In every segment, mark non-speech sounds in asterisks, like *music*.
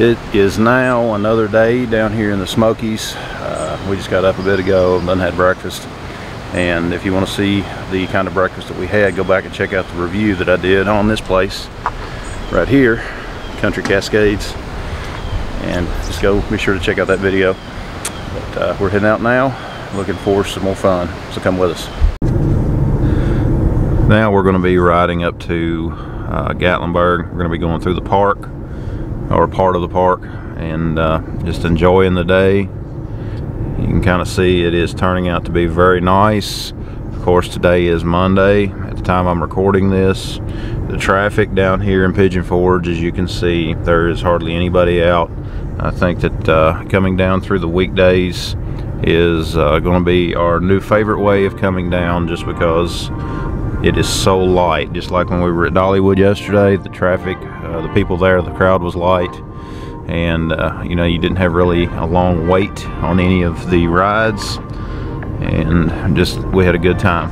It is now another day down here in the Smokies. Uh, we just got up a bit ago and then had breakfast. And if you want to see the kind of breakfast that we had, go back and check out the review that I did on this place right here, Country Cascades. And just go be sure to check out that video. But uh, we're heading out now, looking for some more fun. So come with us. Now we're going to be riding up to uh, Gatlinburg. We're going to be going through the park or part of the park and uh, just enjoying the day. You can kind of see it is turning out to be very nice. Of course, today is Monday at the time I'm recording this. The traffic down here in Pigeon Forge, as you can see, there is hardly anybody out. I think that uh, coming down through the weekdays is uh, going to be our new favorite way of coming down just because it is so light just like when we were at Dollywood yesterday the traffic uh, the people there the crowd was light. And uh, you know you didn't have really a long wait on any of the rides. And just we had a good time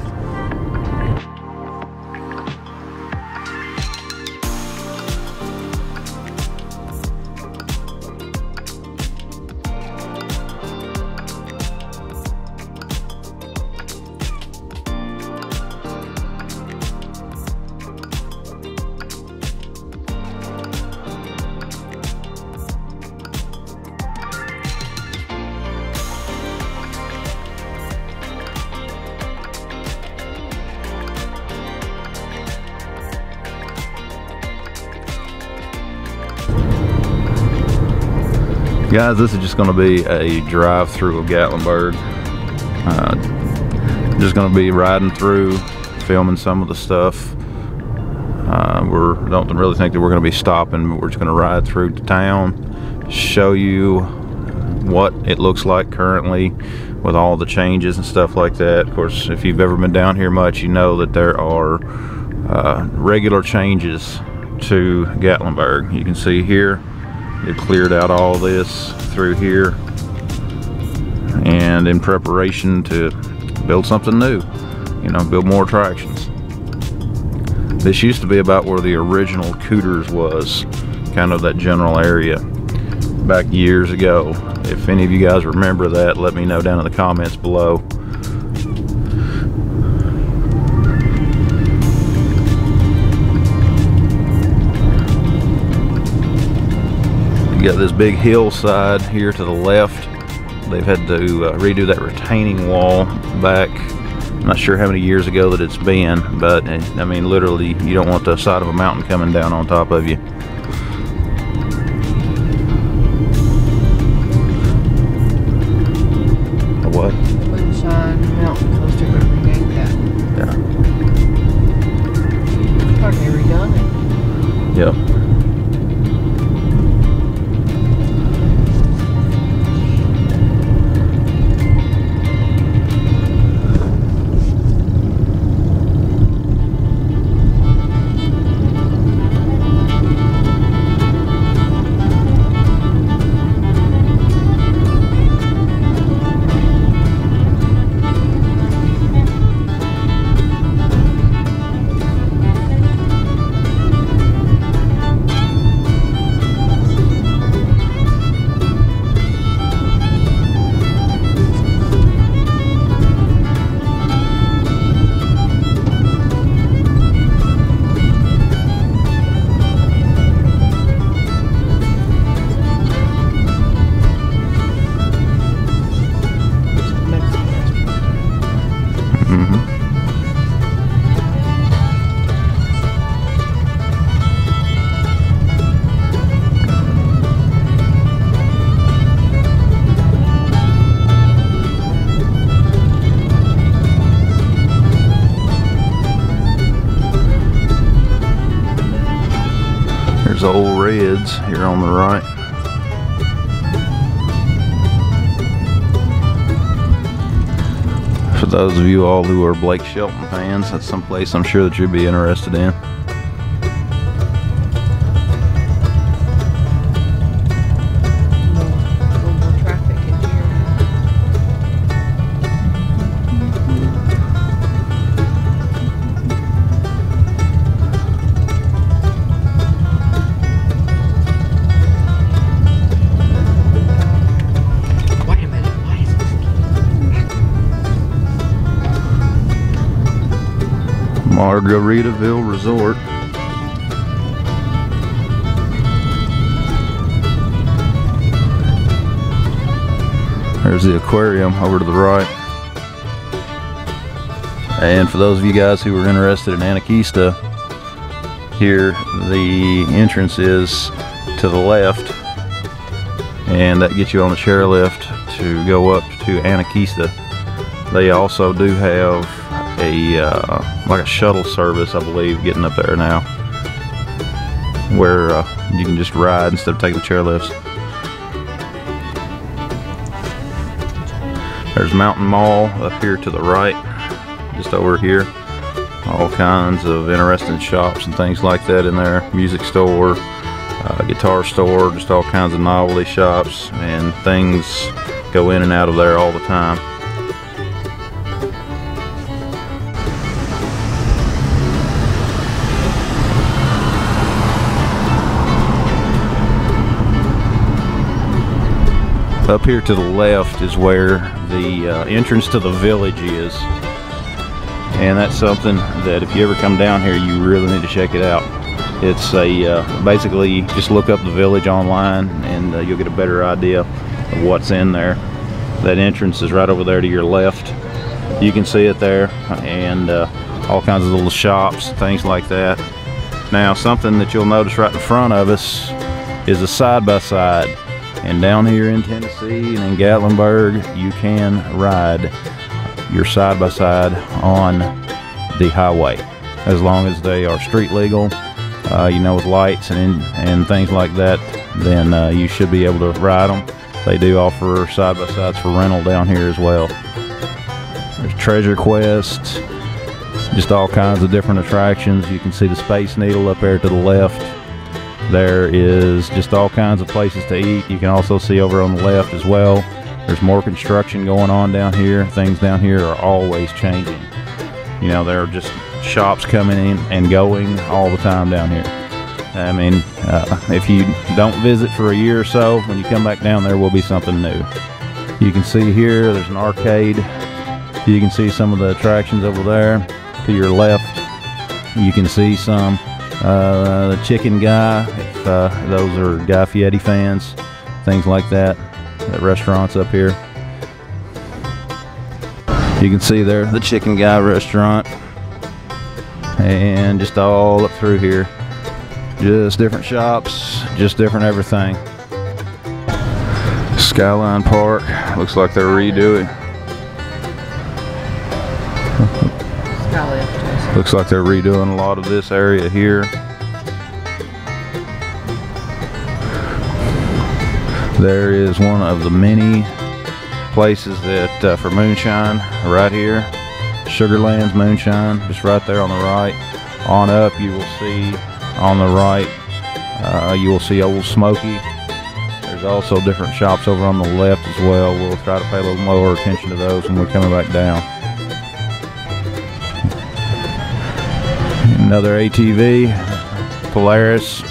Guys, this is just going to be a drive through of Gatlinburg. Uh, just going to be riding through, filming some of the stuff. Uh, we don't really think that we're going to be stopping, but we're just going to ride through the town, show you what it looks like currently with all the changes and stuff like that. Of course, if you've ever been down here much, you know that there are uh, regular changes to Gatlinburg. You can see here they cleared out all this through here and in preparation to build something new, you know, build more attractions. This used to be about where the original Cooters was, kind of that general area back years ago. If any of you guys remember that, let me know down in the comments below. You got this big hillside here to the left. They've had to uh, redo that retaining wall back. I'm not sure how many years ago that it's been, but eh, I mean, literally, you don't want the side of a mountain coming down on top of you. A what? Moonshine Mountain Coaster, that. Yeah. Hardly redone it. Yep. There's Old Reds here on the right. For those of you all who are Blake Shelton fans, that's someplace I'm sure that you'd be interested in. Margaritaville Resort. There's the aquarium over to the right. And for those of you guys who are interested in Anakeesta, here the entrance is to the left and that gets you on the chairlift to go up to Anakeesta. They also do have a uh, like a shuttle service, I believe, getting up there now, where uh, you can just ride instead of taking the chairlifts. There's Mountain Mall up here to the right, just over here. All kinds of interesting shops and things like that in there. Music store, uh, guitar store, just all kinds of novelty shops and things go in and out of there all the time. Up here to the left is where the uh, entrance to the village is. And that's something that if you ever come down here, you really need to check it out. It's a uh, basically just look up the village online and uh, you'll get a better idea of what's in there. That entrance is right over there to your left. You can see it there and uh, all kinds of little shops, things like that. Now something that you'll notice right in front of us is a side-by-side. -side. And down here in Tennessee and in Gatlinburg, you can ride your side by side on the highway as long as they are street legal. Uh, you know, with lights and and things like that, then uh, you should be able to ride them. They do offer side by sides for rental down here as well. There's Treasure Quest, just all kinds of different attractions. You can see the Space Needle up there to the left. There is just all kinds of places to eat. You can also see over on the left as well. There's more construction going on down here. Things down here are always changing. You know, there are just shops coming in and going all the time down here. I mean, uh, if you don't visit for a year or so, when you come back down, there will be something new. You can see here, there's an arcade. You can see some of the attractions over there. To your left, you can see some uh, the chicken guy, if uh, those are Guy Fieri fans, things like that, at restaurants up here. You can see there the Chicken Guy restaurant, and just all up through here, just different shops, just different everything. Skyline Park looks like they're redoing. Looks like they're redoing a lot of this area here. There is one of the many places that uh, for moonshine right here. Sugarlands Moonshine, just right there on the right. On up, you will see on the right, uh, you will see Old Smoky. There's also different shops over on the left as well. We'll try to pay a little more attention to those when we're coming back down. Another ATV, Polaris.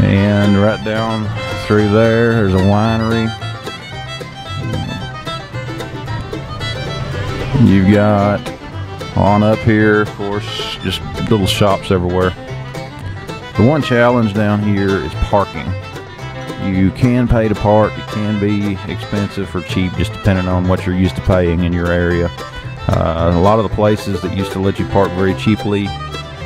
And right down through there, there's a winery. You've got on up here, of course, just little shops everywhere. The one challenge down here is parking. You can pay to park. It can be expensive or cheap, just depending on what you're used to paying in your area. Uh, a lot of the places that used to let you park very cheaply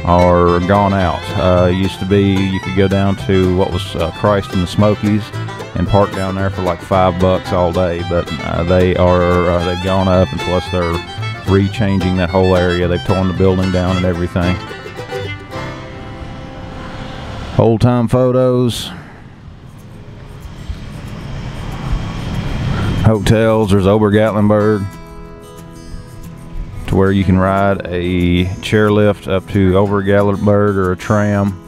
are gone out. Uh, used to be you could go down to what was uh, Christ in the Smokies and park down there for like five bucks all day, but uh, they are uh, they've gone up, and plus they're rechanging that whole area. They've torn the building down and everything. Old time photos. Hotels. There's Ober Gatlinburg to where you can ride a chairlift up to Ober Gatlinburg or a tram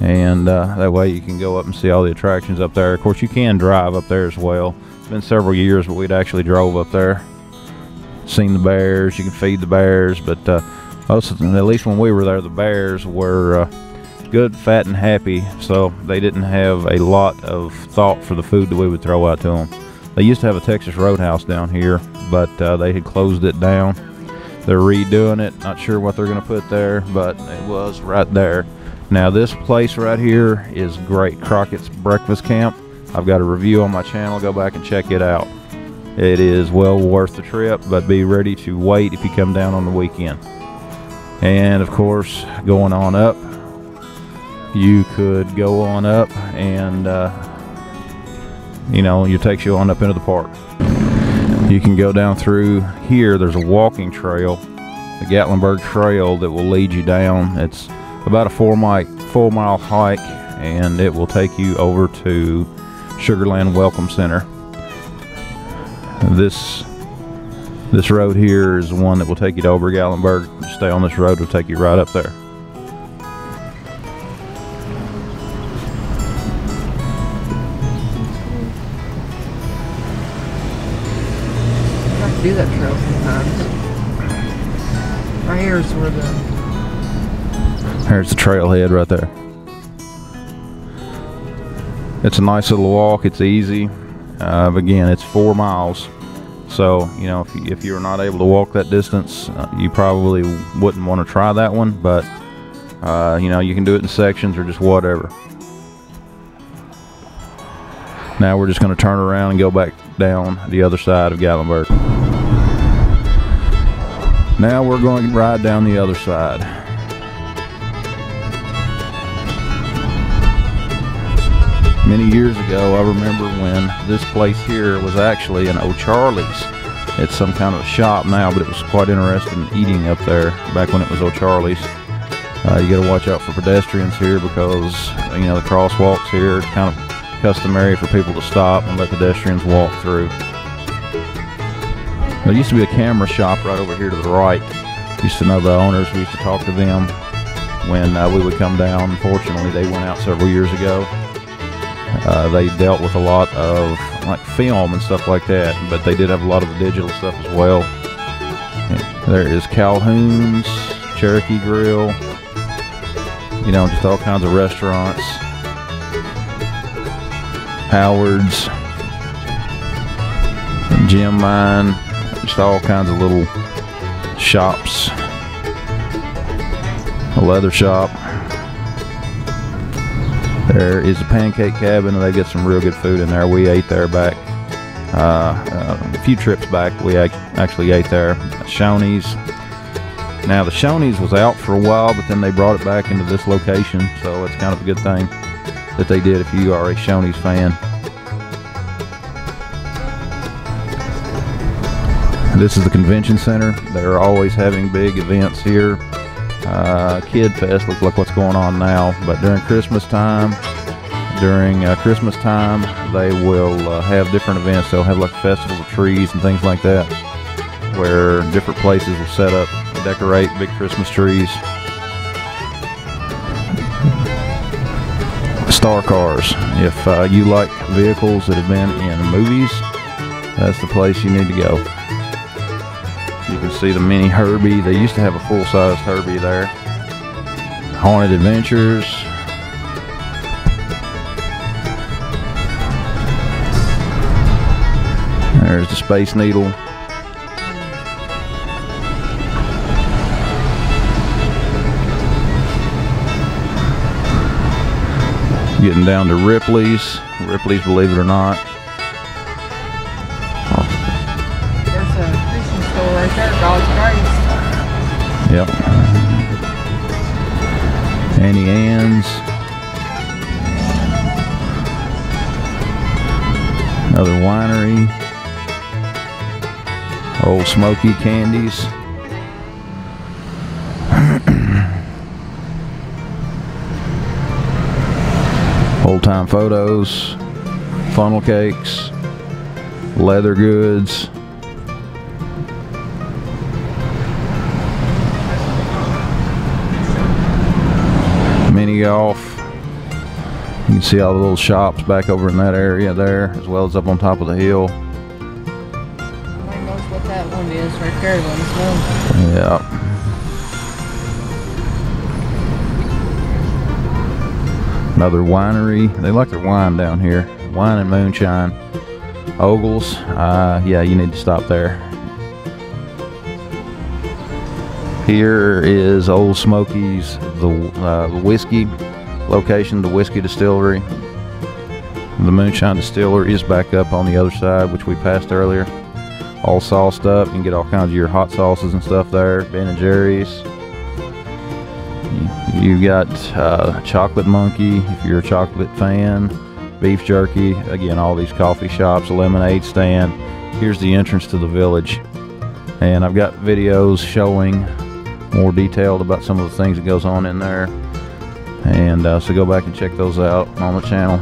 and uh, that way you can go up and see all the attractions up there. Of course, you can drive up there as well. It's been several years, but we'd actually drove up there, seen the bears. You can feed the bears, but uh, most of them, at least when we were there, the bears were uh, good, fat, and happy. So they didn't have a lot of thought for the food that we would throw out to them. They used to have a Texas Roadhouse down here, but uh, they had closed it down They're redoing it. Not sure what they're going to put there, but it was right there. Now this place right here is great. Crockett's Breakfast Camp. I've got a review on my channel. Go back and check it out. It is well worth the trip, but be ready to wait if you come down on the weekend. And of course, going on up, you could go on up and, uh, you know, it takes you on up into the park. You can go down through here. There's a walking trail, the Gatlinburg Trail, that will lead you down. It's about a four mile, four mile hike, and it will take you over to Sugarland Welcome Center. This this road here is one that will take you to Ober Gatlinburg. Stay on this road, it'll take you right up there. There's the trailhead right there. It's a nice little walk. It's easy. Uh, again, it's four miles. So, you know, if, you, if you're not able to walk that distance, uh, you probably wouldn't want to try that one. But, uh, you know, you can do it in sections or just whatever. Now we're just going to turn around and go back down the other side of Gatlinburg. Now we're going to ride down the other side. Many years ago, I remember when this place here was actually an O'Charlie's. It's some kind of a shop now, but it was quite interesting eating up there back when it was O'Charlie's. Uh, you got to watch out for pedestrians here because you know the crosswalks here. It's kind of customary for people to stop and let pedestrians walk through. There used to be a camera shop right over here to the right. Used to know the owners. We used to talk to them when uh, we would come down. Unfortunately, they went out several years ago. Uh, they dealt with a lot of like film and stuff like that, but they did have a lot of the digital stuff as well. There is Calhoun's, Cherokee Grill, you know, just all kinds of restaurants. Howard's, Gem Mine, just all kinds of little shops. A leather shop. There is a pancake cabin, and they get some real good food in there. We ate there back uh, uh, a few trips back. We ac- actually ate there. Shoney's. Now the Shoney's was out for a while, but then they brought it back into this location, so it's kind of a good thing that they did. If you are a Shoney's fan. This is the convention center. They're always having big events here. Uh, Kid Fest looks like what's going on now, but during Christmas time, during uh, Christmas time, they will uh, have different events. They'll have like festival of trees and things like that, where different places will set up, decorate big Christmas trees. Star cars. If uh, you like vehicles that have been in movies, that's the place you need to go. You can see the mini Herbie. They used to have a full-size Herbie there. Haunted Adventures. There's the Space Needle. Getting down to Ripley's. Ripley's, believe it or not. Yep. Annie Ann's. Another winery. Old Smoky Candies. *clears throat* Old time photos. Funnel cakes. Leather goods. Golf. You can see all the little shops back over in that area there, as well as up on top of the hill. Nobody knows what that one is right there. Let us know. Yeah. Another winery. They like their wine down here. Wine and moonshine. Ogles. Uh, yeah, you need to stop there. Here is Old Smoky's, the, uh, whiskey location, the whiskey distillery. The Moonshine Distillery is back up on the other side, which we passed earlier. All sauced up. You can get all kinds of your hot sauces and stuff there. Ben and Jerry's. You got uh, Chocolate Monkey if you're a chocolate fan. Beef jerky. Again, all these coffee shops, lemonade stand. Here's the entrance to the village. And I've got videos showing more detailed about some of the things that goes on in there. And uh, so go back and check those out on the channel.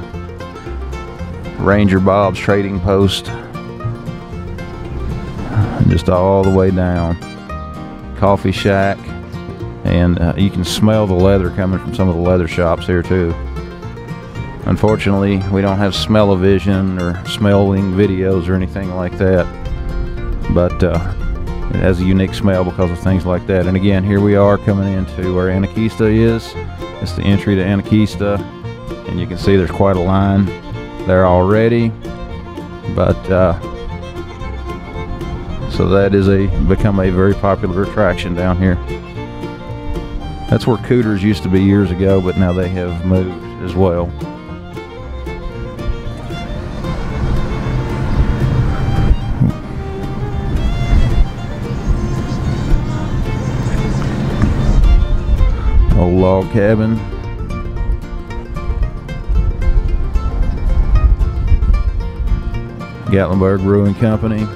Ranger Bob's Trading Post. Just all the way down. Coffee Shack. And uh, you can smell the leather coming from some of the leather shops here too. Unfortunately, we don't have smell-o-vision or smelling videos or anything like that. But uh, it has a unique smell because of things like that. And again, here we are coming into where Anakeesta is. It's the entry to Anakeesta. And you can see there's quite a line there already. But uh, so that is a become a very popular attraction down here. That's where Cooters used to be years ago, but now they have moved as well. Log cabin. Gatlinburg Brewing Company.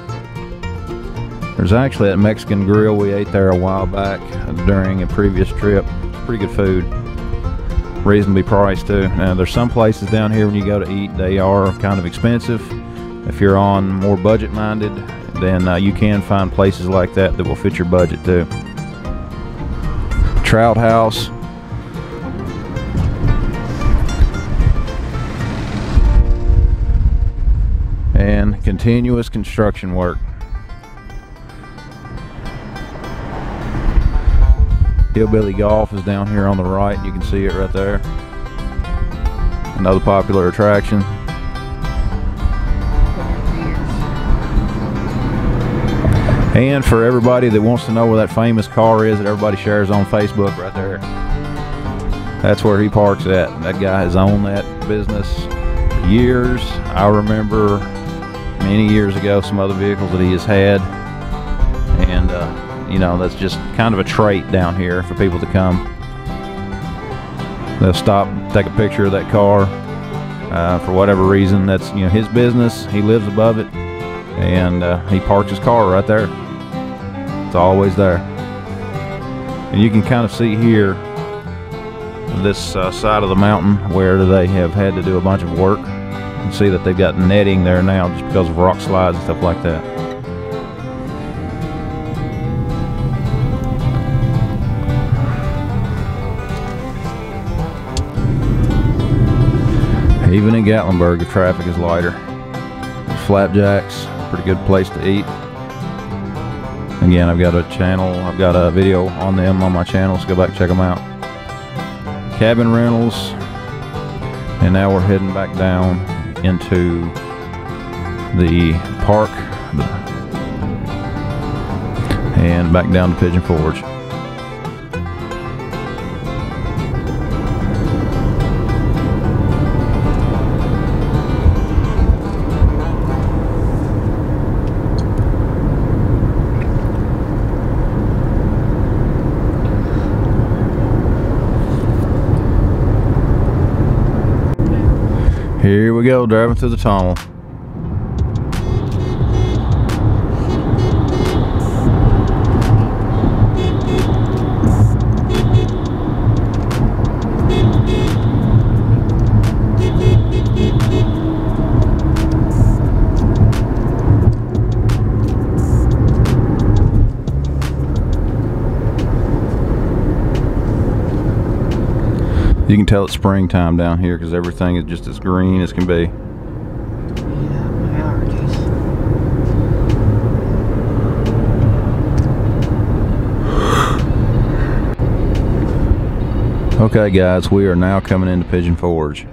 There's actually that Mexican grill we ate there a while back during a previous trip. Pretty good food. Reasonably priced too. Now there's some places down here when you go to eat, they are kind of expensive. If you're on more budget minded, then uh, you can find places like that that will fit your budget too. Trout House. And continuous construction work. Hillbilly Golf is down here on the right. You can see it right there. Another popular attraction. And for everybody that wants to know where that famous car is that everybody shares on Facebook right there. That's where he parks at. That guy has owned that business years. I remember many years ago some other vehicles that he has had. And, uh, you know, that's just kind of a trait down here for people to come. They'll stop, take a picture of that car. Uh, for whatever reason, that's, you know, his business. He lives above it. And uh, he parks his car right there. It's always there. And you can kind of see here this uh, side of the mountain where they have had to do a bunch of work. Can see that they've got netting there now just because of rock slides and stuff like that. Even in Gatlinburg, the traffic is lighter. Flapjacks, pretty good place to eat. Again, I've got a channel, I've got a video on them on my channel, so go back check them out. Cabin rentals, and now we're heading back down into the park and back down to Pigeon Forge. We go, driving through the tunnel. You can tell it's springtime down here because everything is just as green as can be. Yeah, my allergies. Okay guys, we are now coming into Pigeon Forge.